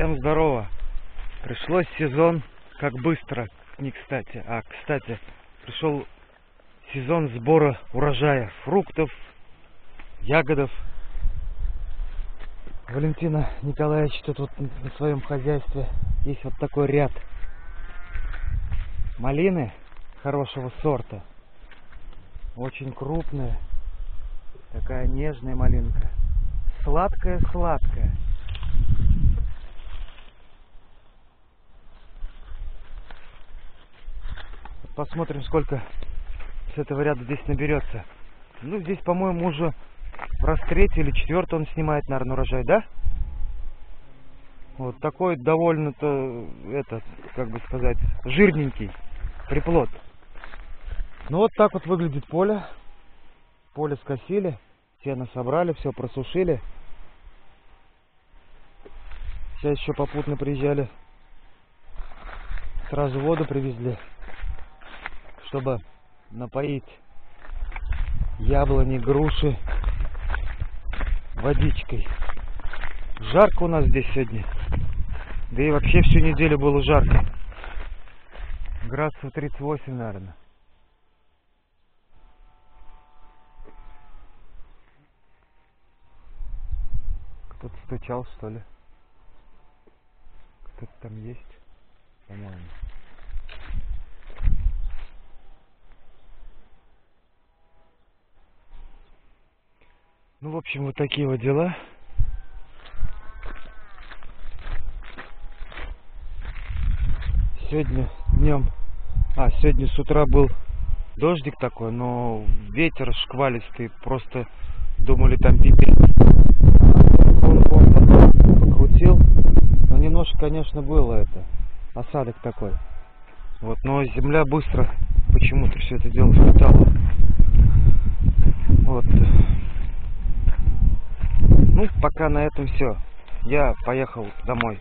Всем здорово. Пришлось сезон, как быстро, не кстати. А, кстати, пришел сезон сбора урожая фруктов, ягодов. Валентина Николаевич тут вот на своем хозяйстве есть вот такой ряд малины хорошего сорта. Очень крупная, такая нежная малинка. Сладкая-сладкая. Посмотрим, сколько с этого ряда здесь наберется. Ну, здесь, по-моему, уже раз третий или четвертый он снимает, наверное, урожай, да? Вот такой довольно-то, этот, как бы сказать, жирненький приплод. Ну, вот так вот выглядит поле. Поле скосили, сено собрали, все просушили. Сейчас еще попутно приезжали. Сразу воду привезли чтобы напоить яблони, груши водичкой. Жарко у нас здесь сегодня. Да и вообще всю неделю было жарко. Градусов 38, наверное. Кто-то стучал, что ли? Кто-то там есть, по-моему. Ну, в общем, вот такие вот дела. Сегодня днем, а сегодня с утра был дождик такой, но ветер шквалистый, просто думали там пипец. Он, покрутил, но немножко, конечно, было это, осадок такой. Вот, но земля быстро почему-то все это дело впитала. Вот. Ну, пока на этом все. Я поехал домой.